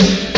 you.